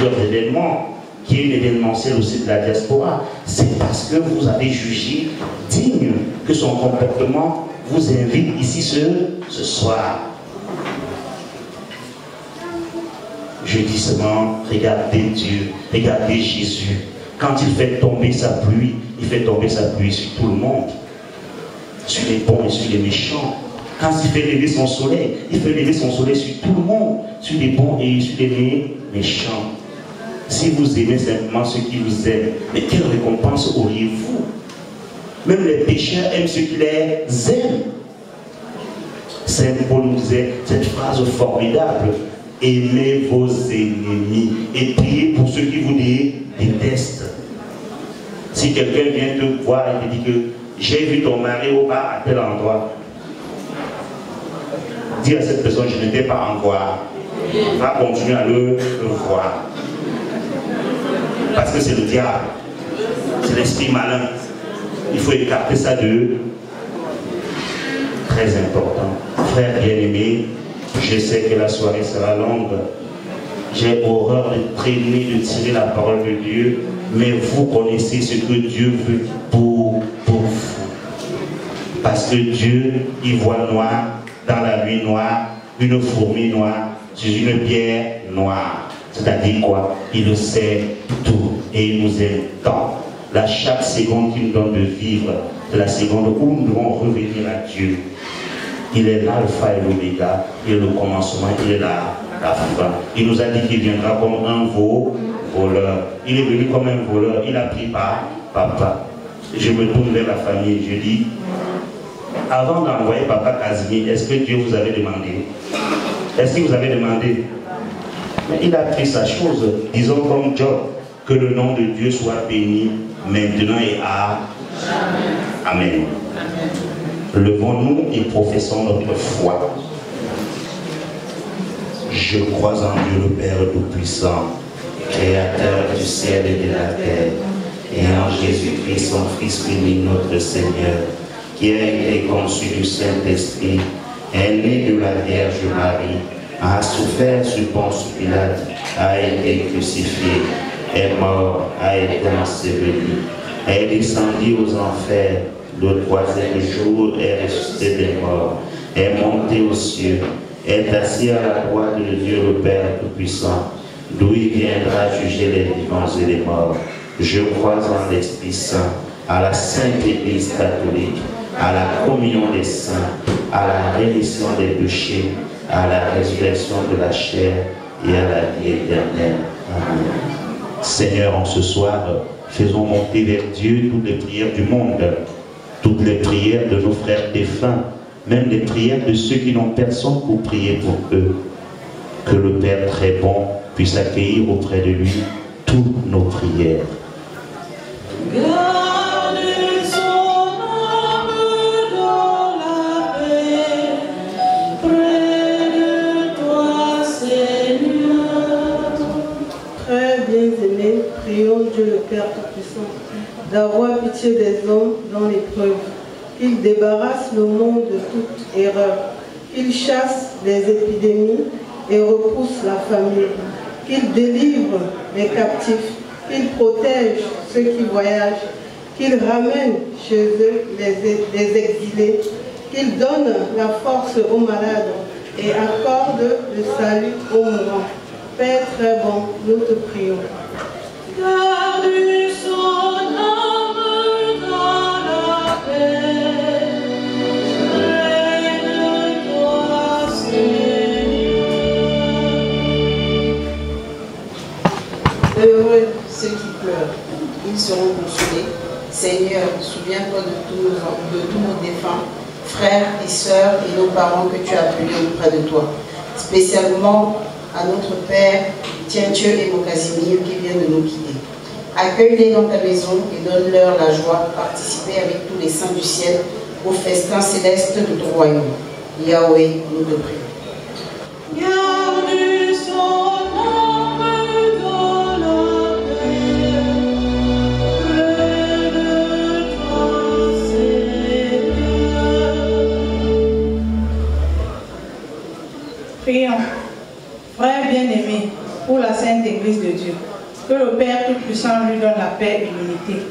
plusieurs qui est une événementiel aussi de la diaspora, c'est parce que vous avez jugé digne que son comportement vous invite ici ce, ce soir. Je dis seulement, regardez Dieu, regardez Jésus. Quand il fait tomber sa pluie, il fait tomber sa pluie sur tout le monde. Sur les bons et sur les méchants. Quand il fait lever son soleil, il fait lever son soleil sur tout le monde, sur les bons et sur les méchants. Si vous aimez simplement ceux qui vous aiment, mais quelle récompense auriez-vous? Même les pécheurs aiment ceux qui les aiment. Saint Paul nous disait cette phrase formidable aimez vos ennemis et priez pour ceux qui vous détestent. Si quelqu'un vient te voir et te dit que j'ai vu ton mari au bar à tel endroit, dis à cette personne, je n'étais pas en voir. Va continuer à le, voir. Parce que c'est le diable. C'est l'esprit malin. Il faut écarter ça de très important. Frère bien-aimé, je sais que la soirée sera longue. J'ai horreur de traîner, de tirer la parole de Dieu, mais vous connaissez ce que Dieu veut pour, pour vous. Parce que Dieu, il voit noir dans la nuit noire, une fourmi noire sur une pierre noire. C'est-à-dire quoi? Il le sait tout et il nous aime tant. Là, chaque seconde qu'il nous donne de vivre, la seconde où nous devons revenir à Dieu. Il est l'alpha et l'oméga, il est le commencement, il est la, la fin. Il nous a dit qu'il viendra comme un voleur. Il est venu comme un voleur, il a pris par papa. Je me tourne vers la famille, je dis, avant d'envoyer papa Casimir, est-ce que Dieu vous avait demandé? Est-ce qu'il vous avait demandé? Il a pris sa chose, disons comme Job, que le nom de Dieu soit béni maintenant et à Amen. Levons-nous et professons notre foi. Je crois en Dieu le Père Tout-Puissant, Créateur du ciel et de la terre, et en Jésus-Christ, son Fils unique, notre Seigneur, qui a été conçu du Saint-Esprit, est né de la Vierge Marie, a souffert sur Ponce Pilate, a été crucifié, est mort, a été enseveli, est descendu aux enfers, le troisième jour est ressuscité des morts, est monté aux cieux, est assis à la droite de Dieu le Père Tout-Puissant, d'où il viendra juger les vivants et les morts. Je crois en l'Esprit Saint, à la Sainte Église catholique, à la communion des saints, à la rémission des péchés, à la résurrection de la chair et à la vie éternelle. Amen. Seigneur, en ce soir, faisons monter vers Dieu toutes les prières du monde toutes les prières de nos frères défunts, même les prières de ceux qui n'ont personne pour prier pour eux. Que le Père très bon puisse accueillir auprès de lui toutes nos prières. Père Tout-Puissant d'avoir pitié des hommes dans l'épreuve, qu'il débarrasse le monde de toute erreur, qu'il chasse les épidémies et repousse la famille, qu'il délivre les captifs, qu'il protège ceux qui voyagent, qu'il ramène chez eux les, exilés, qu'il donne la force aux malades et accorde le salut aux mourants. Père très bon, nous te prions. Seigneur, souviens-toi de tous, nos, de tous nos défunts, frères et sœurs et nos parents que tu as appelés auprès de toi. Spécialement à notre Père, Tiens-Dieu et mon Casimir qui viennent de nous quitter. Accueille-les dans ta maison et donne-leur la joie de participer avec tous les saints du ciel au festin céleste de ton royaume. Yahweh, nous te prions. prions, frères bien-aimés, pour la Sainte Église de Dieu, que le Père Tout-Puissant lui donne la paix et l'unité,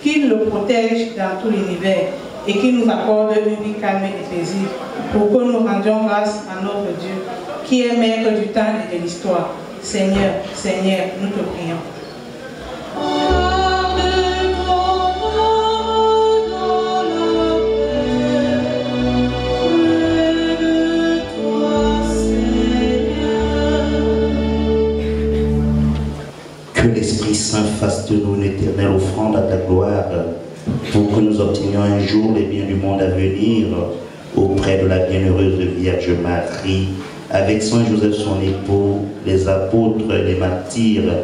qu'il le protège dans tout l'univers et qu'il nous accorde une vie calme et paisible pour que nous rendions grâce à notre Dieu, qui est maître du temps et de l'histoire. Seigneur, Seigneur, nous te prions. À ta gloire pour que nous obtenions un jour les biens du monde à venir auprès de la bienheureuse Vierge Marie, avec Saint Joseph son époux, les apôtres, les martyrs,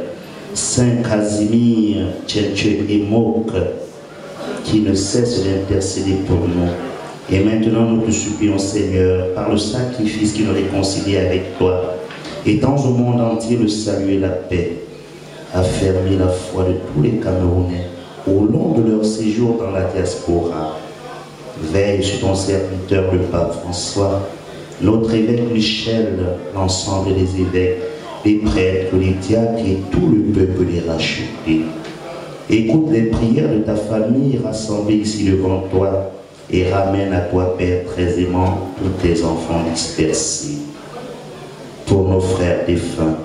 Saint Casimir, Tchétché et Mouk, qui ne cessent d'intercéder pour nous. Et maintenant, nous te supplions, Seigneur, par le sacrifice qui nous réconcilie avec toi, étends au monde entier le salut et la paix, affermis la foi de tous les Camerounais au long de leur séjour dans la diaspora. Veille sur ton serviteur, le pape François, notre évêque Michel, l'ensemble des évêques, les prêtres, les diacres et tout le peuple des rachetés. Écoute les prières de ta famille rassemblée ici devant toi et ramène à toi, Père très aimant, tous tes enfants dispersés. Pour nos frères défunts,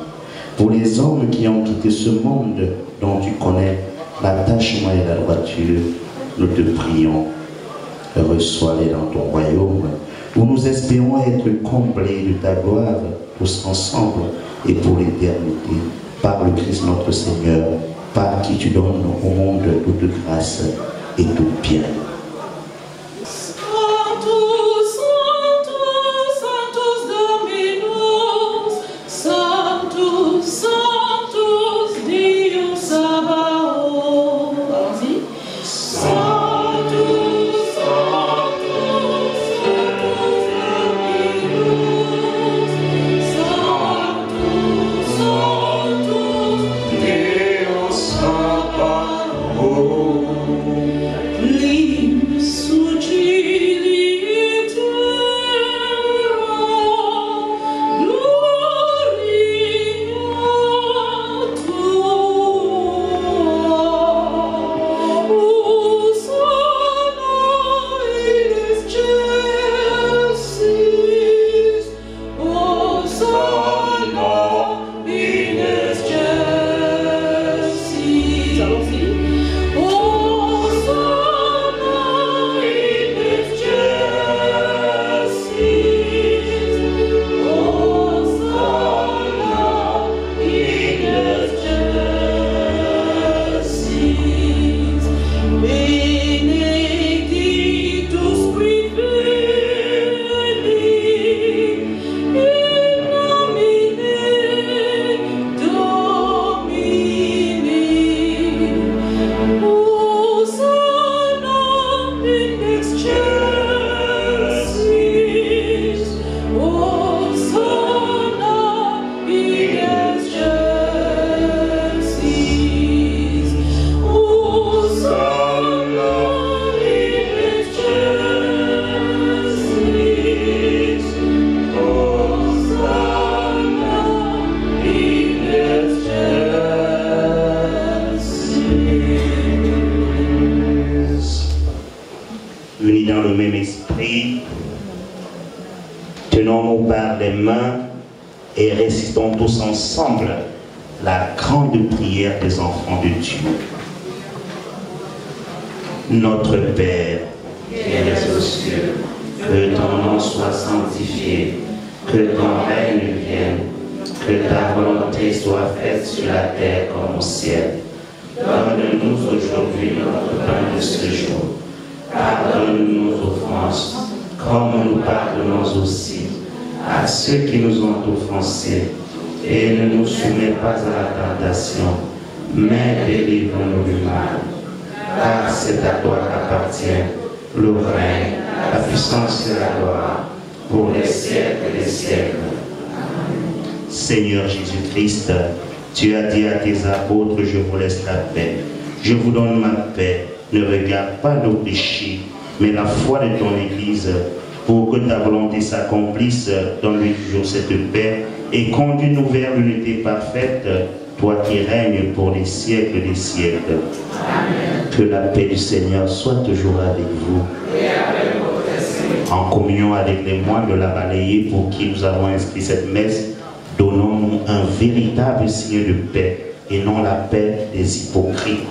pour les hommes qui ont quitté ce monde dont tu connais l'attachement et la droiture, nous te prions. Reçois-les dans ton royaume, où nous espérons être comblés de ta gloire, tous ensemble et pour l'éternité, par le Christ notre Seigneur, par qui tu donnes au monde toute grâce et tout bien. Sur la terre comme au ciel. Donne-nous aujourd'hui notre pain de ce jour. Pardonne-nous nos offenses, comme nous pardonnons aussi à ceux qui nous ont offensés. Et ne nous soumets pas à la tentation, mais délivre-nous du mal. Car c'est à toi qu'appartient le règne, la puissance et la gloire, pour les siècles des siècles. Seigneur Jésus-Christ, tu as dit à tes apôtres, je vous laisse la paix. Je vous donne ma paix. Ne regarde pas nos péchés, mais la foi de ton Église, pour que ta volonté s'accomplisse. Donne-lui toujours cette paix et conduis-nous vers l'unité parfaite, toi qui règnes pour les siècles des siècles. Que la paix du Seigneur soit toujours avec vous. Et avec en communion avec les moines de la balayée pour qui nous avons inscrit cette messe, Donnons-nous un véritable signe de paix et non la paix des hypocrites.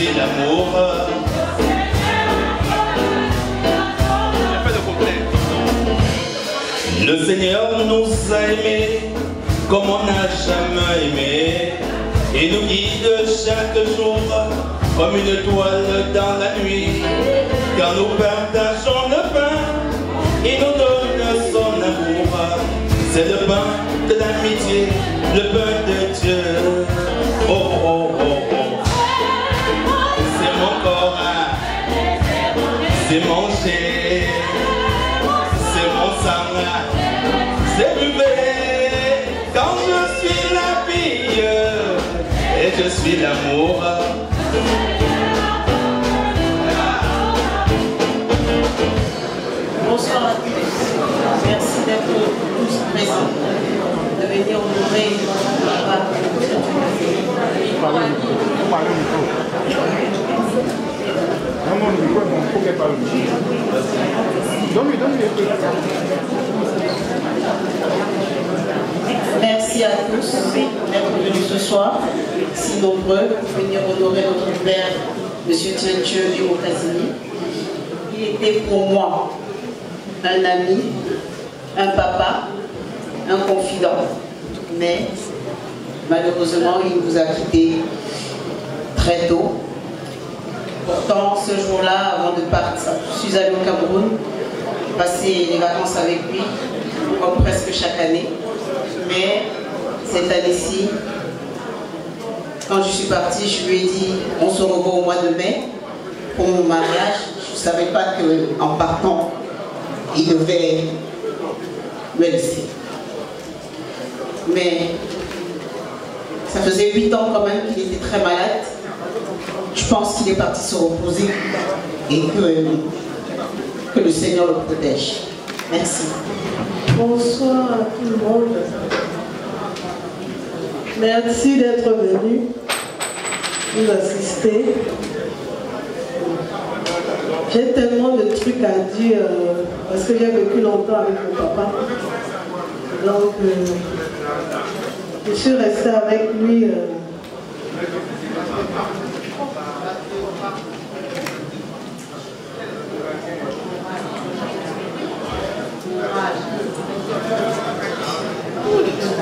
Et suis l'amour. Le Seigneur nous a aimés comme on n'a jamais aimé. Il nous guide chaque jour comme une étoile dans la nuit. Quand nous partageons le pain, il nous donne son amour. C'est le pain de l'amitié, le pain de Dieu. C'est mon cher, c'est mon sang, c'est bébé. Quand je suis la fille et je suis l'amour. Bonsoir à tous. Merci d'être tous présents, de venir honorer notre papa. Merci à tous d'être venus ce soir, si nombreux, pour venir honorer notre père, M. Tiendieu du Casini. Il était pour moi un ami, un papa, un confident. Mais malheureusement, il nous a quittés ce jour-là, avant de partir, je suis allée au Cameroun, passer les vacances avec lui, comme presque chaque année. Mais cette année-ci, quand je suis partie, je lui ai dit, on se revoit au mois de mai pour mon mariage. Je ne savais pas qu'en partant, il devait me laisser. Mais ça faisait huit ans quand même qu'il était très malade. Pense qu'il est parti se reposer et que, que le Seigneur le protège. Merci. Bonsoir à tout le monde. Merci d'être venu nous assister. J'ai tellement de trucs à dire euh, parce que j'ai vécu longtemps avec mon papa. Donc, euh, je suis restée avec lui. euh,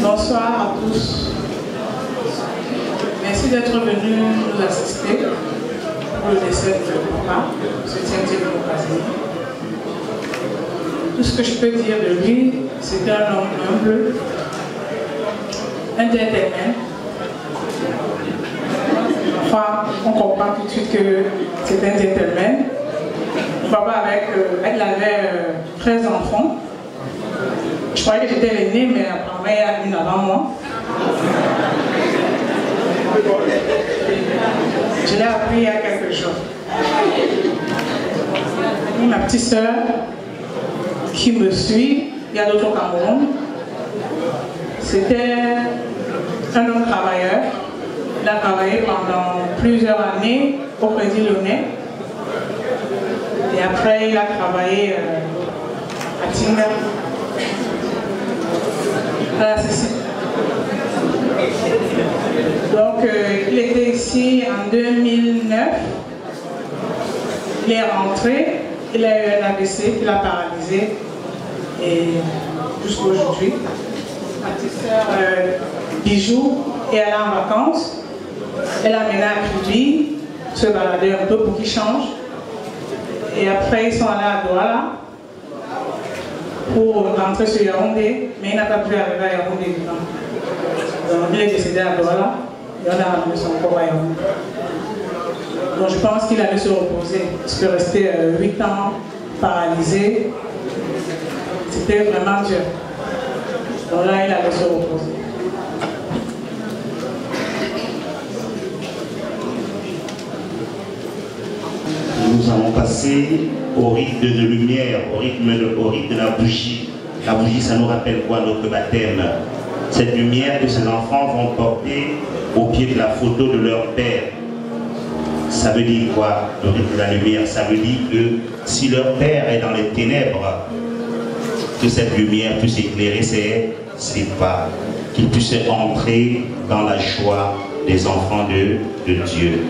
Bonsoir à tous. Merci d'être venus nous assister tientième occasion. Tout ce que je peux dire de lui, c'est un homme humble, un gentleman. Enfin, on comprend tout de suite que c'est un gentleman. Papa, avec, euh, elle avait euh, 13 enfants. Je croyais que j'étais l'aîné, mais apparemment, il y a une avant moi. Je l'ai appris il y a ma petite soeur qui me suit, il y a d'autres au Cameroun. C'était un homme travailleur. Il a travaillé pendant plusieurs années au Crédit Lyonnais. Et après, il a travaillé euh, à CC. Donc, euh, il était ici en 2009. Il est rentré, il a eu un AVC, il a paralysé. Jusqu'à aujourd'hui, ma petite sœur euh, Bijou est allée en vacances. Elle a amené à lui se balader un peu pour qu'il change. Et après, ils sont allés à Douala pour rentrer sur Yaoundé, mais il n'a pas pu arriver à Yaoundé temps. Donc, il est décédé à Douala et on a ramené son corps à Yaoundé. Donc, je pense qu'il allait se reposer, parce que rester 8 ans paralysé, c'était vraiment dur. Donc là, il allait se reposer. Nous allons passer au rythme de lumière, au rythme de, au rythme de la bougie. La bougie, ça nous rappelle quoi Notre baptême? Cette lumière que ces enfants vont porter au pied de la photo de leur père. Ça veut dire quoi, le de la lumière Ça veut dire que si leur père est dans les ténèbres, que cette lumière puisse éclairer ses, ses pas, qu'ils puissent entrer dans la joie des enfants de Dieu.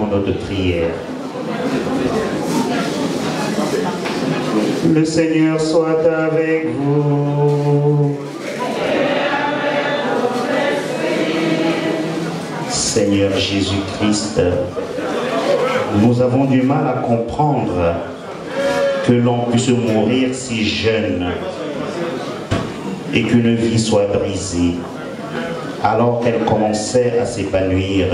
Achevons notre prière. Le Seigneur soit avec vous. Seigneur Jésus-Christ, nous avons du mal à comprendre que l'on puisse mourir si jeune et qu'une vie soit brisée alors qu'elle commençait à s'épanouir.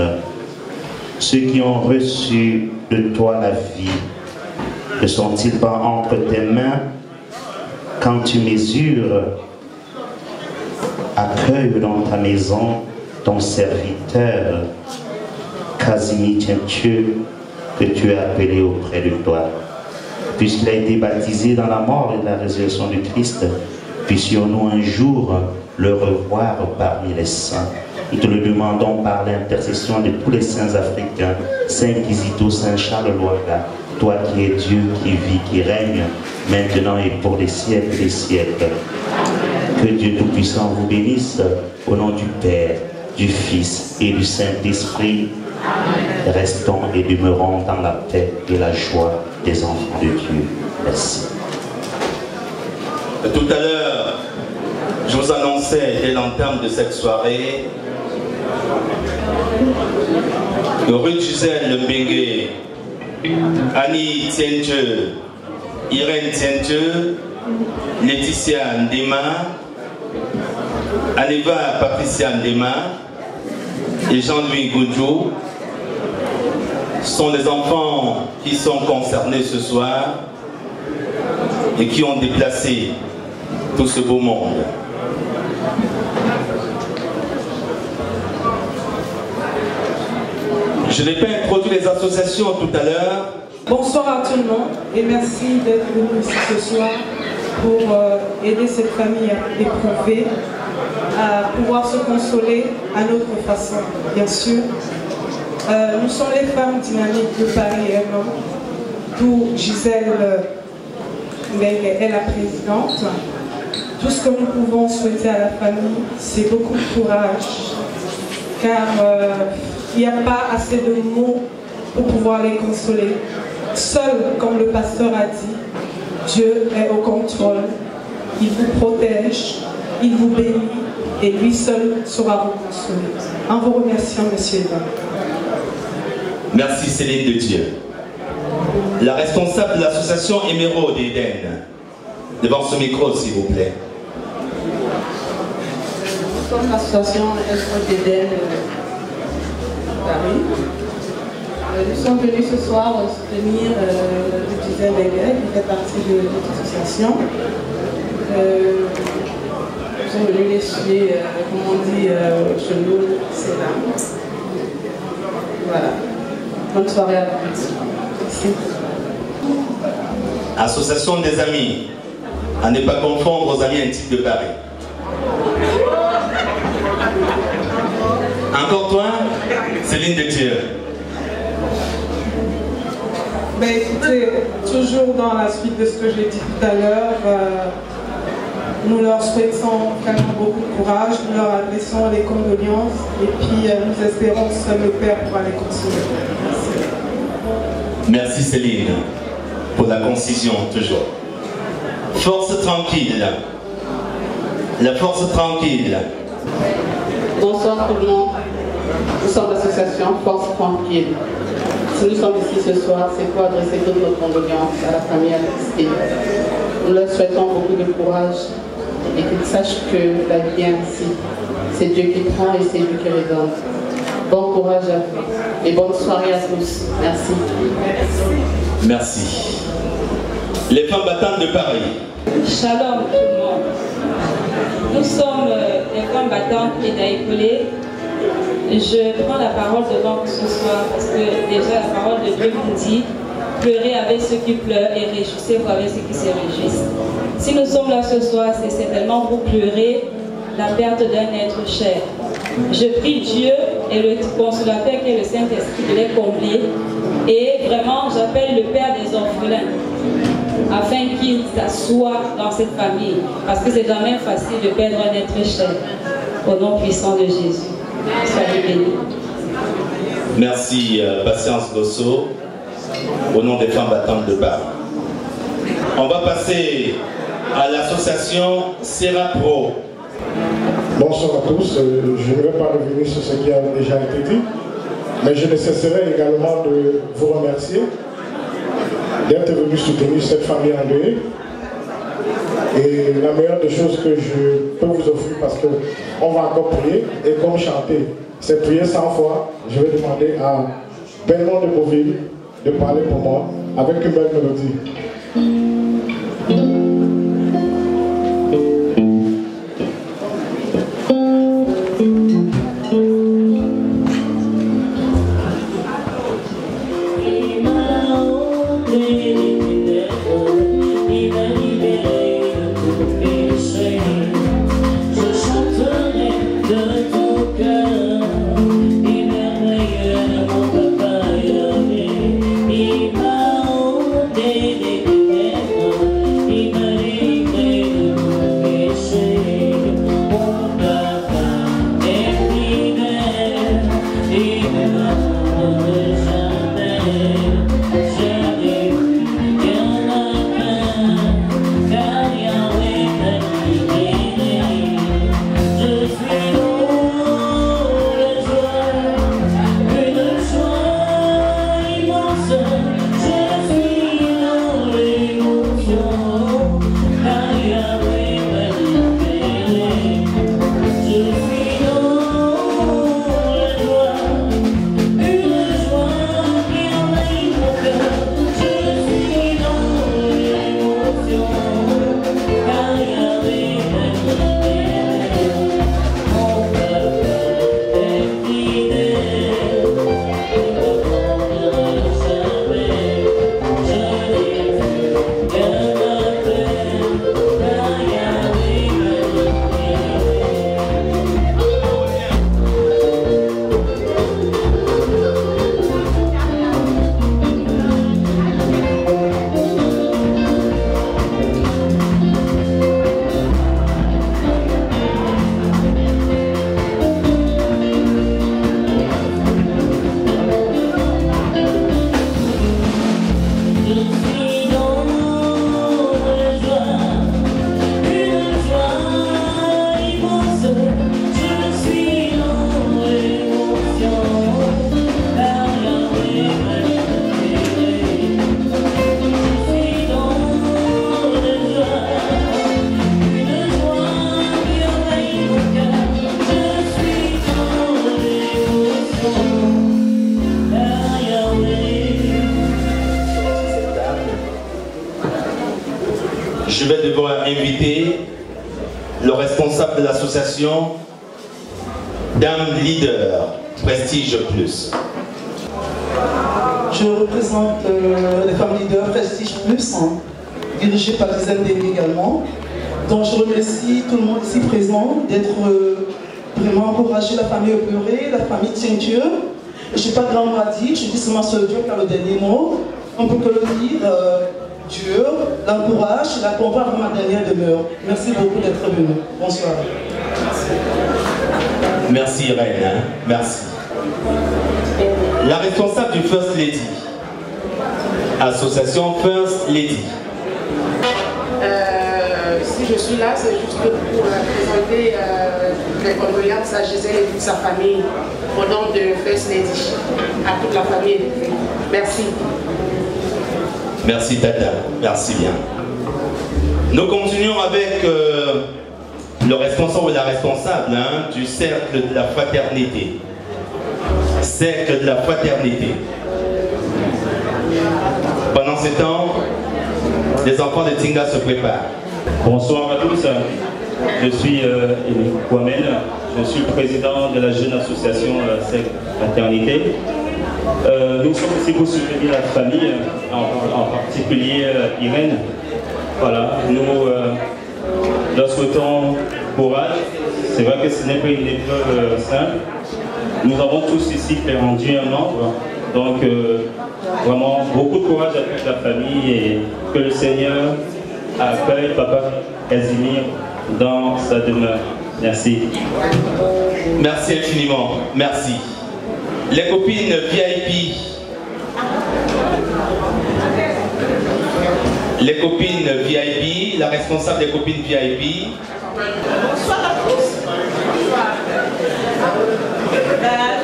Ceux qui ont reçu de toi la vie ne sont-ils pas entre tes mains? Quand tu mesures Accueille dans ta maison ton serviteur, Casimir Tientieux, que tu as appelé auprès de toi. Puisqu'il a été baptisé dans la mort et la résurrection du Christ, puissions-nous un jour le revoir parmi les saints? Nous te le demandons par l'intercession de tous les saints africains, Saint Kizito, Saint Charles Loaga, toi qui es Dieu, qui vis, qui règne, maintenant et pour les siècles des siècles. Que Dieu Tout-Puissant vous bénisse au nom du Père, du Fils et du Saint-Esprit. Restons et demeurons dans la paix et la joie des enfants de Dieu. Merci. Tout à l'heure, je vous annonçais dès l'entame de cette soirée Ruth Gisèle Mbengue, Annie Tienche, Irène Tienche, Laetitia Ndema, Aneva Patricia Ndema et Jean-Louis Goudjou sont les enfants qui sont concernés ce soir et qui ont déplacé tout ce beau monde. Je n'ai pas introduit les associations tout à l'heure. Bonsoir à tout le monde et merci d'être venu ici ce soir pour euh, aider cette famille éprouvée à pouvoir se consoler à notre façon, bien sûr. Euh, nous sommes les femmes dynamiques de Paris et d'où Gisèle est la présidente. Tout ce que nous pouvons souhaiter à la famille, c'est beaucoup de courage, car euh, il n'y a pas assez de mots pour pouvoir les consoler. Seul, comme le pasteur a dit, Dieu est au contrôle. Il vous protège, il vous bénit et lui seul saura vous consoler. En vous remerciant, monsieur dames. Merci Céline de Dieu. La responsable de l'association Émeraude d'Éden. Devant ce micro, s'il vous plaît. Nous sommes l'association Espoir d'Éden Euh, Nous sommes venus ce soir soutenir euh, le Gisèle Benguet qui fait partie de notre association. Euh, nous sommes venus l'essuyer, euh, comme on dit, euh, nous, c'est là. Voilà. Bonne soirée à. Merci. Association des amis. À ne pas confondre aux amis intimes de Paris. Encore toi, Céline de Dieu. Ben, écoutez, toujours dans la suite de ce que j'ai dit tout à l'heure, euh, nous leur souhaitons vraiment beaucoup de courage, nous leur adressons les condoléances et puis euh, nous espérons que seul le Père pourra les consoler. Merci. Merci Céline pour la concision toujours. Force tranquille. La force tranquille. Bonsoir tout le monde. Nous sommes l'association Force Tranquille. Si nous sommes ici ce soir, c'est pour adresser toutes nos condoléances à la famille attestée. Nous leur souhaitons beaucoup de courage et qu'ils sachent que la vie est ainsi. C'est Dieu qui prend et c'est Dieu qui redonne. Bon courage à vous et bonne soirée à tous. Merci. Merci. Les femmes battantes de Paris. Shalom tout le monde. Nous sommes euh, les femmes battantes et. Je prends la parole devant vous ce soir parce que déjà la parole de Dieu nous dit pleurez avec ceux qui pleurent et réjouissez-vous avec ceux qui se réjouissent. Si nous sommes là ce soir, c'est certainement pour pleurer la perte d'un être cher. Je prie Dieu et le consolateur qui est le Saint-Esprit de les combler. Et vraiment, j'appelle le Père des orphelins afin qu'il s'assoie dans cette famille. Parce que c'est jamais facile de perdre un être cher. Au nom puissant de Jésus. Merci euh, Patience Gosso, au nom des femmes battantes de Bar. On va passer à l'association Serapro. Bonsoir à tous. Euh, Je ne vais pas revenir sur ce qui a déjà été dit, mais je ne cesserai également de vous remercier d'être venu soutenir cette famille endeuillée. Et la meilleure des choses que je peux vous offrir, parce qu'on va encore prier, et comme chanter, c'est prier 100 fois, je vais demander à Belmont de Beauville de parler pour moi avec une belle mélodie. Vais devoir inviter le responsable de l'association Dame Leader Prestige Plus. Je représente euh, les femmes leaders Prestige Plus, hein, dirigées par Gisèle Denis également. Donc je remercie tout le monde ici présent d'être euh, vraiment encouragé, la famille Epleurée, la famille tient Dieu. Je n'ai pas grand mot à dire, je dis seulement ce Dieu qui a le dernier mot. On peut le dire, euh, Dieu l'encourage, l'accompagne pour ma dernière demeure. Merci beaucoup d'être venu. Bonsoir. Merci Reine, hein. merci. La responsable du First Lady, association First Lady. Euh, si je suis là, c'est juste pour euh, présenter euh, les condoléances à Gisèle et toute sa famille au nom de First Lady, à toute la famille. Merci. Merci Tata, merci bien. Nous continuons avec euh, le responsable ou la responsable hein, du cercle de la fraternité. Cercle de la fraternité. Pendant ce temps, les enfants de Tinga se préparent. Bonsoir à tous. Je suis euh, Kwamel. Je suis président de la jeune association euh, SEC Fraternité. Euh, nous sommes ici pour soutenir la famille, en, particulier euh, Irène. Voilà, nous leur souhaitons courage. C'est vrai que ce n'est pas une épreuve euh, simple. Nous avons tous ici perdu un membre. Donc, vraiment, beaucoup de courage à toute la famille et que le Seigneur accueille Papa Casimir dans sa demeure. Merci. Merci infiniment. Merci. Les copines VIP. Les copines VIP, la responsable des copines VIP. Bonsoir à tous.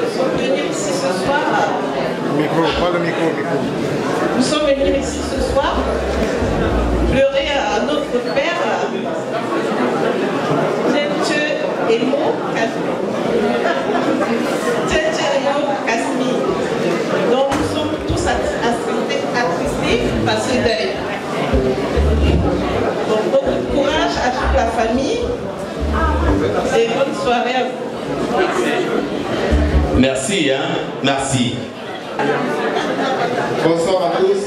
Nous sommes venus ici ce soir. Micro, pas le micro, micro. Nous sommes venus ici ce soir pleurer à notre père, Emo Kasmi. Kasmi. Donc nous sommes tous attristés, attristés par ce deuil. Donc beaucoup de courage à toute la famille et bonne soirée à vous. Merci, hein. Merci. Bonsoir à tous.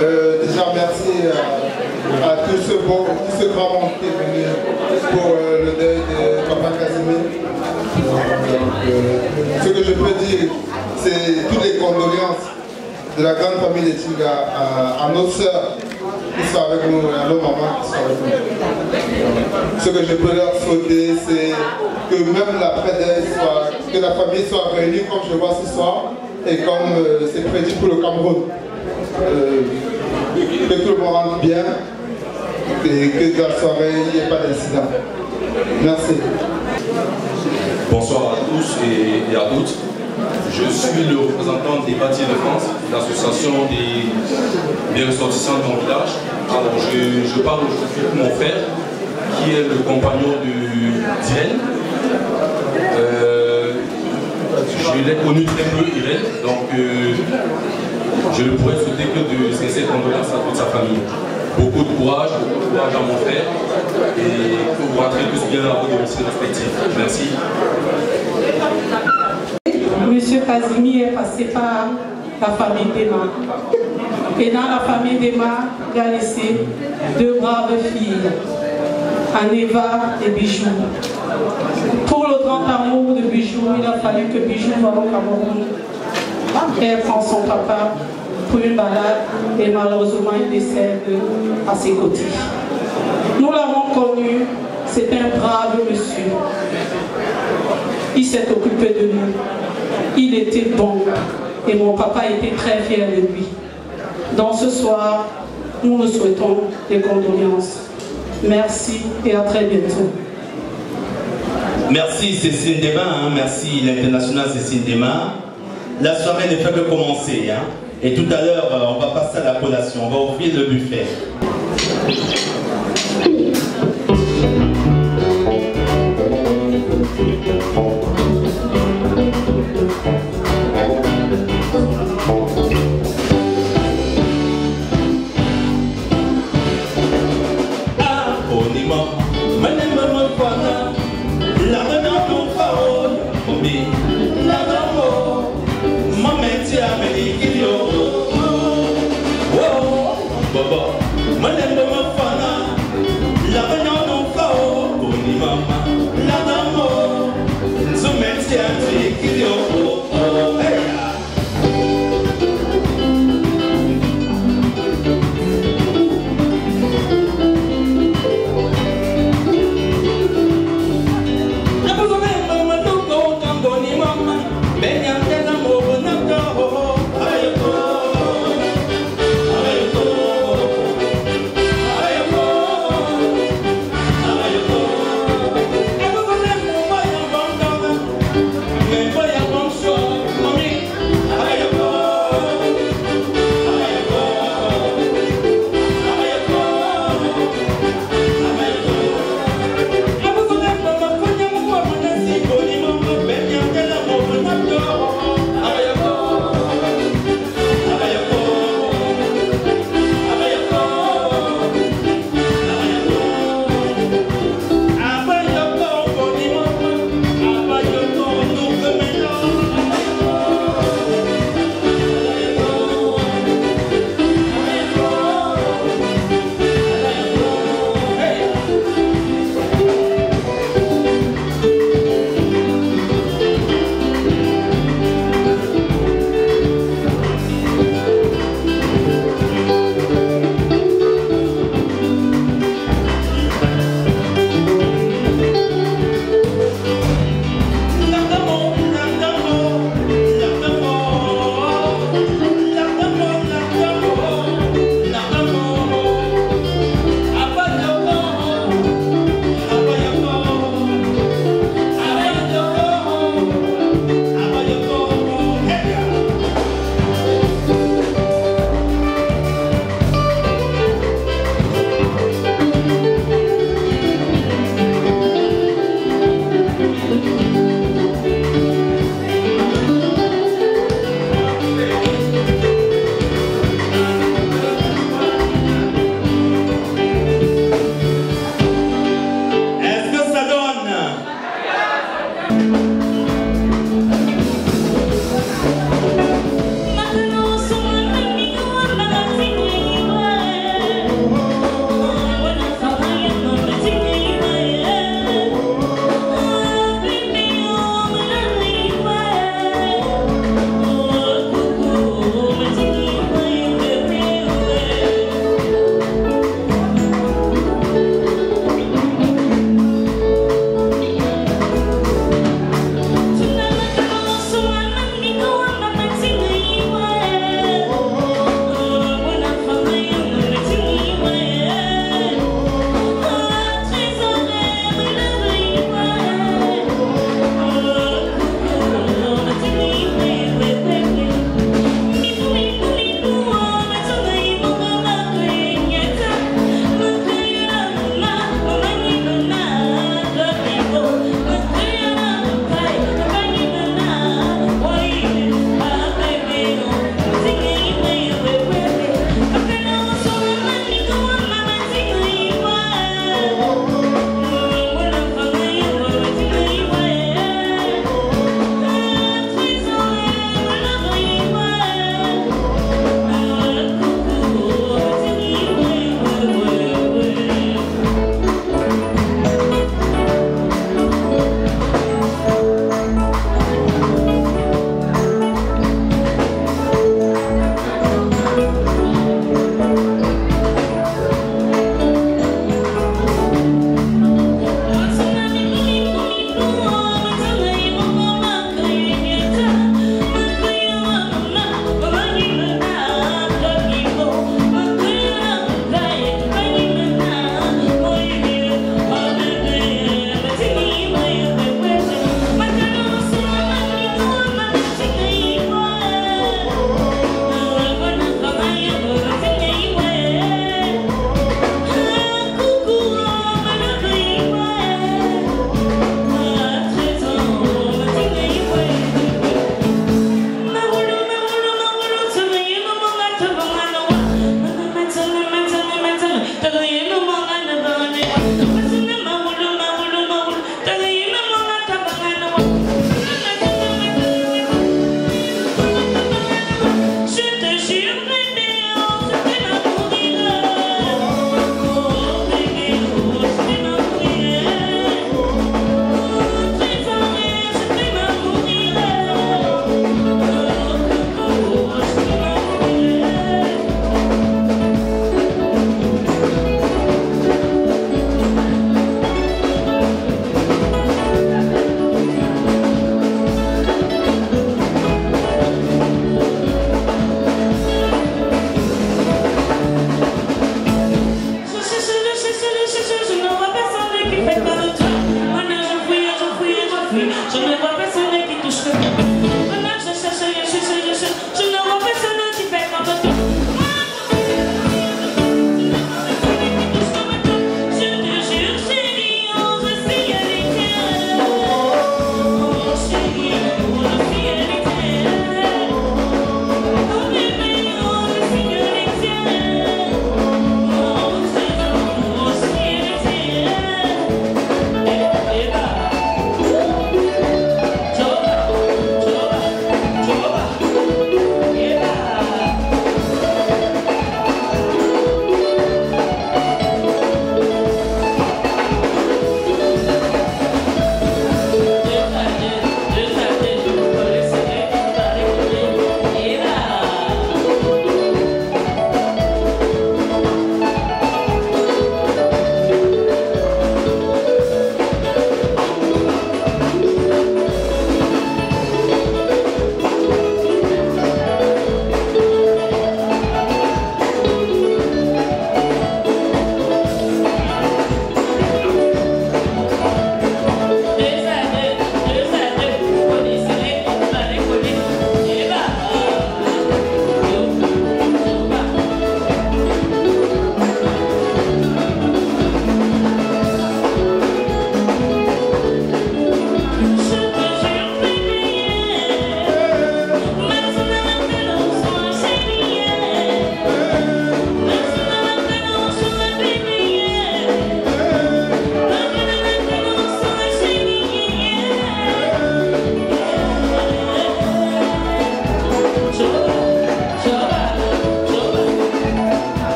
Euh, euh, déjà merci à, à tous ce beau, tout ce grand monde qui est venu pour euh, le deuil de Papa Casimir. Euh, ce que je peux dire, c'est toutes les condoléances de la grande famille des Tiga à, nos sœurs qui sont avec nous, à nos mamans qui sont avec nous. Ce que je peux leur souhaiter, c'est que même l'après-deuil soit, que la famille soit réunie comme je vois ce soir et comme euh, c'est prédit pour le Cameroun. Que tout le monde rentre bien et que dans la soirée, il n'y ait pas d'incident. Merci. Bonsoir à tous et, à toutes. Je suis le représentant des bâtis de France, l'association des, des ressortissants de mon village. Alors je, je parle aujourd'hui pour mon frère, qui est le compagnon d'Irène. Euh, je l'ai connu très peu, Irène, donc euh, je ne pourrais souhaiter que de sincères condoléances à toute sa famille. Beaucoup de courage, beaucoup de courage à mon frère et que vous rentrez tous bien à vos domiciles respectifs. Merci. Monsieur Kazimi est passé par la famille d'Emma. Et dans la famille d'Emma, il a laissé deux braves filles, Aneva et Bijou. Pour le grand amour de Bijou, il a fallu que Bijou va au Cameroun. Elle prend son papa pour une balade et malheureusement il décède à ses côtés. Nous l'avons connu, c'est un brave monsieur. Il s'est occupé de nous. Il était bon et mon papa était très fier de lui. Donc ce soir, nous nous souhaitons des condoléances. Merci et à très bientôt. Merci Cécile Dema, hein. merci l'international Cécile Dema. La soirée ne fait que commencer. hein. Et tout à l'heure, euh, on va passer à la collation, on va ouvrir le buffet.